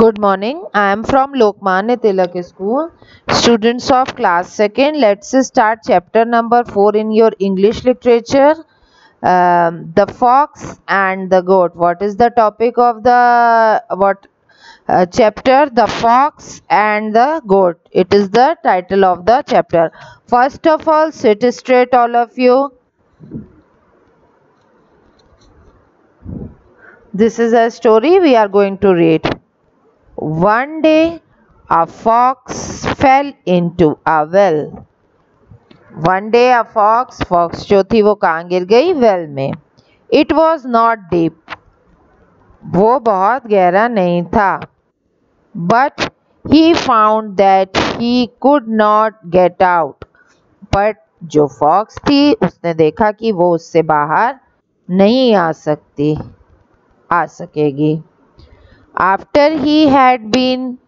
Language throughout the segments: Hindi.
Good morning. I am from Lokmanya Tilak School. Students of class second, let's start chapter number four in your English literature. Um, the fox and the goat. What is the topic of the what uh, chapter? The fox and the goat. It is the title of the chapter. First of all, sit straight, all of you. This is a story we are going to read. One day a fox fell into a well. One day a fox, fox जो थी वो कहाँ गिर गई? वेल में. इट वॉज़ नॉट डीप वो बहुत गहरा नहीं था. But he found that he could not get out but जो फॉक्स थी उसने देखा कि वो उससे बाहर नहीं आ सकती आ सकेगी. After he had been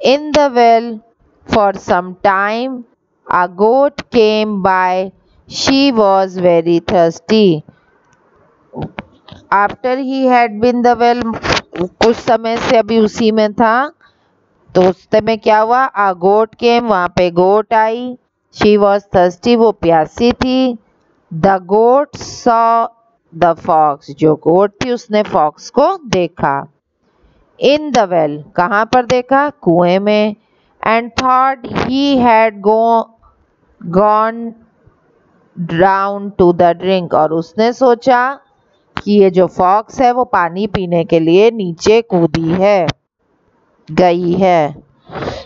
in the well for some time, a goat came by. She was very thirsty. After he had been the well, कुछ समय से अभी उसी में था तो उस समय क्या हुआ आ गोट केम वहाँ पे गोट आई शी वॉज़ थर्स्टी वो प्यासी थी the goat saw the fox जो गोट थी उसने फॉक्स को देखा इन द वेल कहाँ पर देखा? कुएँ में। And thought he had go gone down to the drink और उसने सोचा कि ये जो फॉक्स है, वो पानी पीने के लिए नीचे कूदी है, गई है।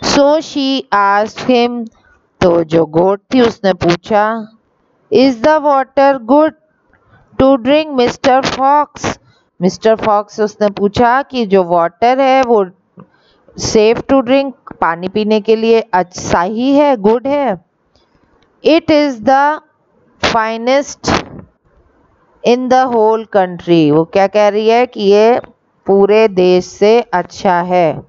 सो शी हिम तो जो गोट थी, उसने पूछा is the water good to drink mister fox mister fox उसने पूछा कि जो वाटर है वो सेफ़ टू ड्रिंक, पानी पीने के लिए अच्छा ही है, गुड है? It is the finest in the whole country वो क्या कह रही है कि ये पूरे देश से अच्छा है?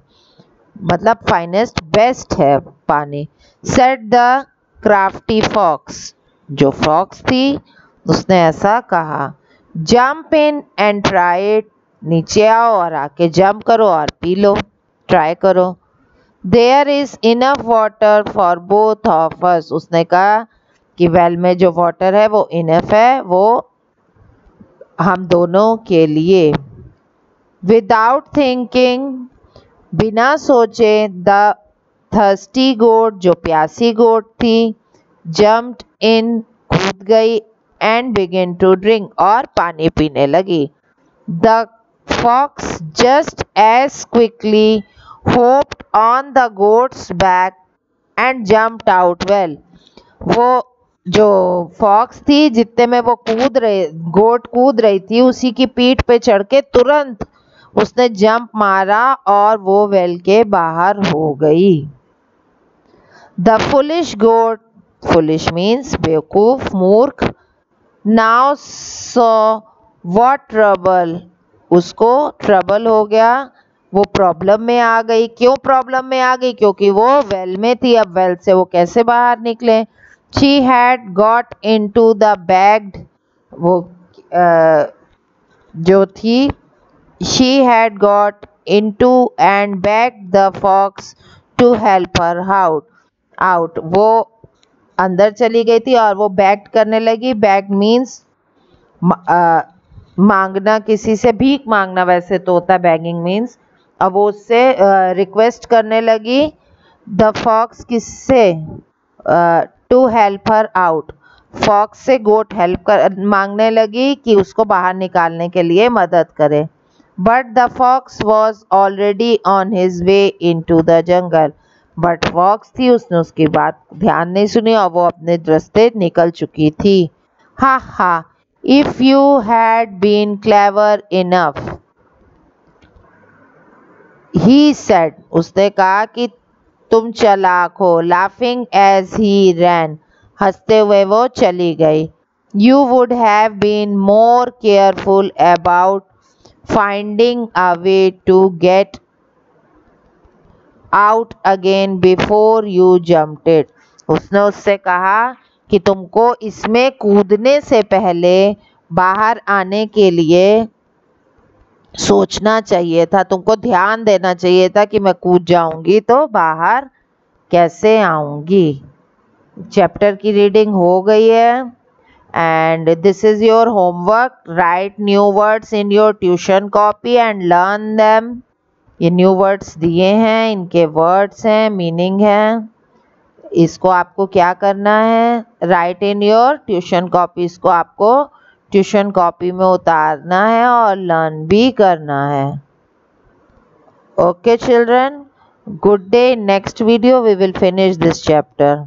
मतलब फाइनेस्ट बेस्ट है पानी। सेट द क्राफ्टी फॉक्स जो फॉक्स थी, उसने ऐसा कहा। Jump in and try it नीचे आओ और आके जंप करो और पी लो. ट्राई करो. There is enough water for both of us उसने कहा कि वेल में जो वाटर है वो इनफ है, वो हम दोनों के लिए. विदाउट थिंकिंग बिना सोचे द थर्स्टी गोट जो प्यासी गोट थी जम्प्ड इन कूद गई एंड बिगेन टू ड्रिंक और पानी पीने लगी। The fox just as quickly hopped on the goat's back and jumped out well वो, जो फॉक्स थी, जितने में वो कूद रहे गोट कूद रही थी, उसी की पीठ पे चढ़ के तुरंत उसने जंप मारा और वो वेल के बाहर हो गई। The foolish goat foolish means बेवकूफ़, मूर्ख नाउ सो वॉट ट्रबल? उसको ट्रबल हो गया। वो प्रॉब्लम में आ गई। क्यों प्रॉब्लम में आ गई? क्योंकि वो वेल में थी। अब वेल से वो कैसे बाहर निकले? She had got into the begged वो आ, जो थी she had got into and beg the fox to help her out out वो अंदर चली गई थी और वो बैग करने लगी। बैग मीन्स मांगना किसी से, भीख मांगना वैसे तो होता है बैगिंग मीन्स अब वो उससे रिक्वेस्ट करने लगी द फॉक्स किससे? To help her out fox से गोट हेल्प कर, मांगने लगी कि उसको बाहर निकालने के लिए मदद करे। But the fox was already on his way into the jungle but fox थी, उसने उसकी बात ध्यान नहीं सुनी और वो अपने रस्ते निकल चुकी थी। Ha ha if you had been clever enough he said उसने कहा कि तुम चलाक हो लाफिंग एज ही रैन हँसते हुए वो चली गई। You would have been more careful about finding a way to get out again before you jumped उसने उससे कहा कि तुमको इसमें कूदने से पहले बाहर आने के लिए सोचना चाहिए था, तुमको ध्यान देना चाहिए था कि मैं कूद जाऊँगी तो बाहर कैसे आऊँगी। चैप्टर की रीडिंग हो गई है। And this is your homework write new words in your tuition copy and learn them ये न्यू वर्ड्स दिए हैं, इनके वर्ड्स हैं मीनिंग है। इसको आपको क्या करना है? Write in your tuition copy इसको आपको ट्यूशन कॉपी में उतारना है और लर्न भी करना है। Okay children good day next video we will finish this chapter